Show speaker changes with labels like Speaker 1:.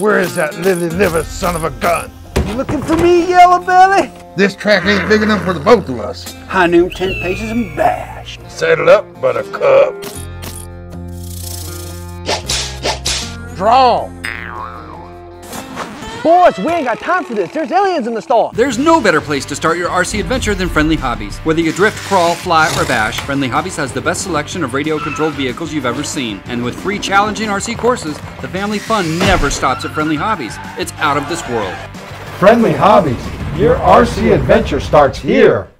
Speaker 1: Where is that lily liver son of a gun?
Speaker 2: You looking for me, Yellow Belly?
Speaker 1: This track ain't big enough for the both of us.
Speaker 2: High noon, 10 paces and bash.
Speaker 1: Settle up, buttercup. Draw.
Speaker 3: Boys, we ain't got time for this. There's aliens in the store.
Speaker 4: There's no better place to start your RC adventure than Friendly Hobbies. Whether you drift, crawl, fly, or bash, Friendly Hobbies has the best selection of radio controlled vehicles you've ever seen. And with free challenging RC courses, the family fun never stops at Friendly Hobbies. It's out of this world.
Speaker 5: Friendly Hobbies. Your RC adventure starts here.